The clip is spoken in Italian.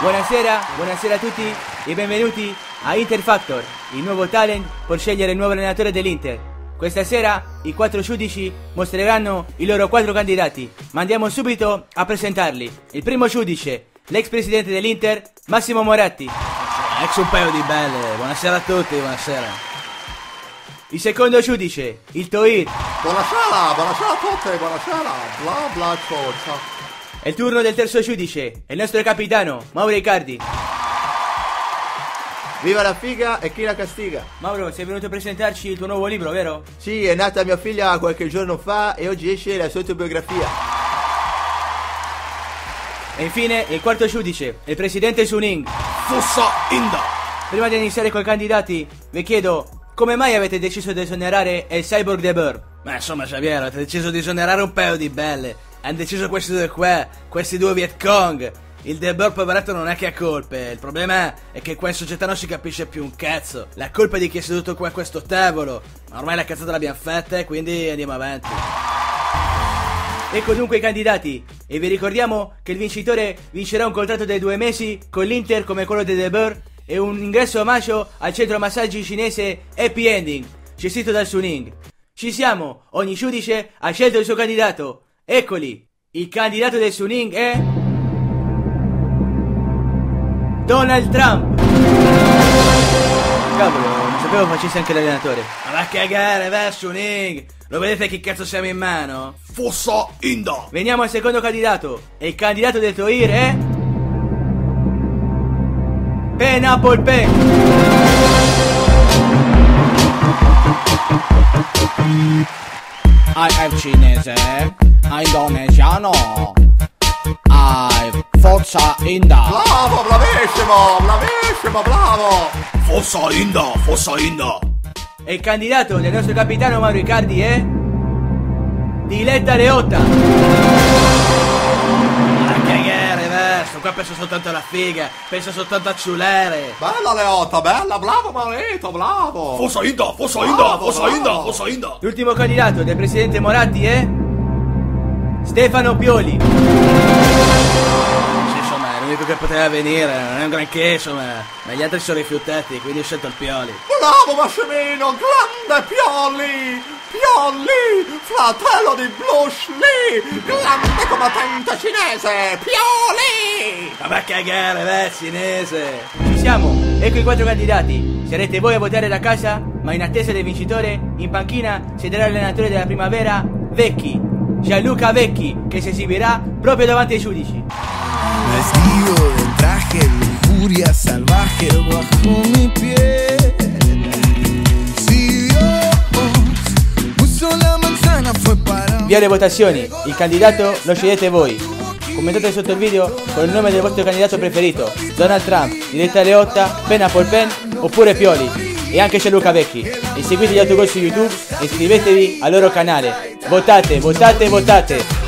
Buonasera, buonasera a tutti e benvenuti a Inter Factor, il nuovo talent per scegliere il nuovo allenatore dell'Inter. Questa sera i quattro giudici mostreranno i loro quattro candidati, ma andiamo subito a presentarli. Il primo giudice, l'ex presidente dell'Inter, Massimo Moratti. Ex un paio di belle, buonasera a tutti, buonasera. Il secondo giudice, il Toir. Buonasera, buonasera a tutti, buonasera. Bla bla ciao, ciao. È il turno del terzo giudice, il nostro capitano, Mauro Icardi. Viva la figa e chi la castiga. Mauro, sei venuto a presentarci il tuo nuovo libro, vero? Sì, è nata mia figlia qualche giorno fa e oggi esce la sua autobiografia. E infine il quarto giudice, il presidente Suning. Fossa Inda. Prima di iniziare con i candidati, vi chiedo come mai avete deciso di esonerare il cyborg De Burr? Ma insomma, Xavier, avete deciso di esonerare un paio di belle. Hanno deciso questi due qua, questi due Viet Cong. Il De Burr poveretto non è che ha colpe, il problema è che qua in società non si capisce più un cazzo. La colpa è di chi è seduto qua a questo tavolo. Ma ormai la cazzata l'abbiamo fatta, quindi andiamo avanti. Ecco dunque i candidati e vi ricordiamo che il vincitore vincerà un contratto di due mesi con l'Inter come quello di De Burr e un ingresso omaggio al centro massaggi cinese Happy Ending, gestito dal Suning. Ci siamo, ogni giudice ha scelto il suo candidato. Eccoli, il candidato del Suning è... Donald Trump! Cavolo, non sapevo facesse anche l'allenatore. Ma va a cagare, va Suning! Lo vedete che cazzo siamo in mano? Fossa Inda! Veniamo al secondo candidato. E il candidato del Toir è... Pen Apple Pen! I am cinese, indonesiano. I forza Inda. Bravo, bravissimo, bravissimo, bravo. Fossa Inda! Fossa Inda! E il candidato del nostro capitano Mauro Icardi è... Diletta Leotta! Ma! Sto qua penso soltanto alla figa, penso soltanto a ciulare! Bella Leotta, bella, bravo Marito, bravo. Fossa Inda! Fossa Inda, Bravo, Fossa Inda. Fossa Inda! L'ultimo candidato del presidente Moratti è... Stefano Pioli! Sì, insomma, è l'unico che poteva venire, non è un granché, insomma. Ma gli altri si sono rifiutati, quindi ho scelto il Pioli. Bravo Massimino, grande Pioli. Pioli, fratello di Bruce Lee, grande combattente cinese, Pioli. Ma va a cagare, va, cinese! Ci siamo! Ecco i quattro candidati. Sarete voi a votare da casa, ma in attesa del vincitore, in panchina siederà l'allenatore della primavera, Vecchi. Gianluca Vecchi, che si esibirà proprio davanti ai giudici. Vestido de traje, lujuria salvaje bajo mi para Via le votazioni, il candidato lo scegliete voi. Commentate sotto il video con il nome del vostro candidato preferito, Donald Trump, Diretta Leotta, Pen Apple Pen oppure Pioli. E anche c'è Luca Vecchi. E seguite gli autogol su YouTube e iscrivetevi al loro canale. Votate, votate, votate!